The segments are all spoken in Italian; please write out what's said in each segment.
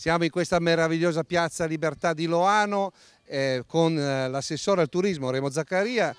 Siamo in questa meravigliosa piazza Libertà di Loano eh, con eh, l'assessore al turismo Remo Zaccaria.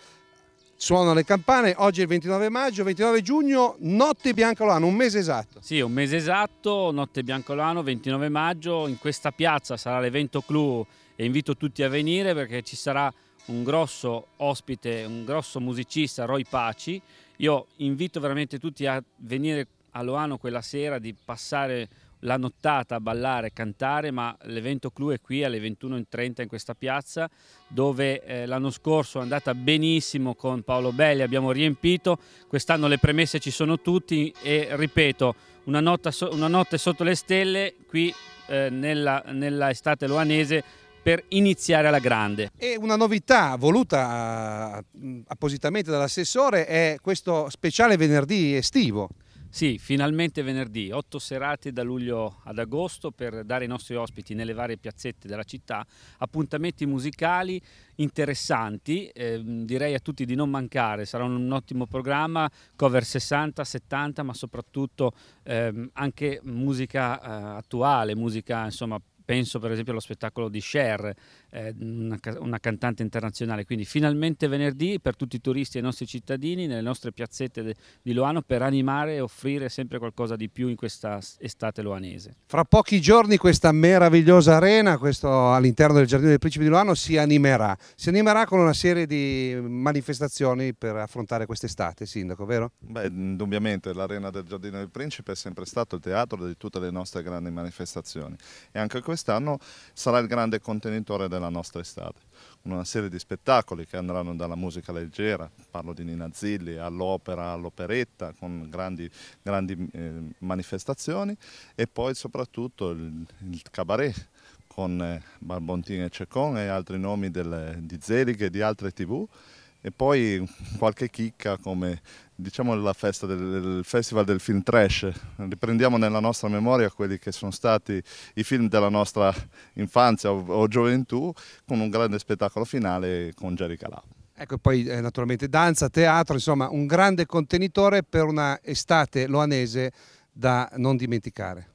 Suonano le campane, oggi è il 29 maggio, 29 giugno, Notte Bianca Loano, un mese esatto. Sì, un mese esatto, Notte Bianca Loano, 29 maggio, in questa piazza sarà l'evento clou e invito tutti a venire perché ci sarà un grosso ospite, un grosso musicista, Roy Paci. Io invito veramente tutti a venire a Loano quella sera, di passare la nottata a ballare e cantare, ma l'evento clou è qui alle 21.30 in questa piazza dove eh, l'anno scorso è andata benissimo con Paolo Belli, abbiamo riempito, quest'anno le premesse ci sono tutti e ripeto, una, notte, una notte sotto le stelle qui eh, nella, nella estate loanese per iniziare alla grande. E una novità voluta appositamente dall'assessore è questo speciale venerdì estivo. Sì, finalmente venerdì, otto serate da luglio ad agosto per dare ai nostri ospiti nelle varie piazzette della città appuntamenti musicali interessanti, eh, direi a tutti di non mancare, sarà un ottimo programma, cover 60, 70, ma soprattutto eh, anche musica eh, attuale, musica insomma penso per esempio allo spettacolo di Cher, eh, una, una, cantante internazionale, quindi finalmente venerdì per tutti i turisti e i nostri cittadini nelle nostre piazzette de, di Loano per animare e offrire sempre qualcosa di più in questa estate loanese. Fra pochi giorni questa meravigliosa arena, questo all'interno del Giardino del Principe di Loano, si animerà. Si animerà con una serie di manifestazioni per affrontare quest'estate, Sindaco, vero? Beh, indubbiamente l'arena del Giardino del Principe è sempre stato il teatro di tutte le nostre grandi manifestazioni e anche quest'anno sarà il grande contenitore della nostra estate. Una serie di spettacoli che andranno dalla musica leggera, parlo di Nina Zilli, all'opera, all'operetta, con grandi, grandi eh, manifestazioni e poi soprattutto il, il cabaret con eh, Barbontini e Cecon e altri nomi del, di Zelig e di altre tv e poi qualche chicca come diciamo la festa del, del, festival del film trash riprendiamo nella nostra memoria quelli che sono stati i film della nostra infanzia o, o gioventù con un grande spettacolo finale con Jerry Calà Ecco, poi eh, naturalmente danza, teatro, insomma un grande contenitore per una estate loanese da non dimenticare.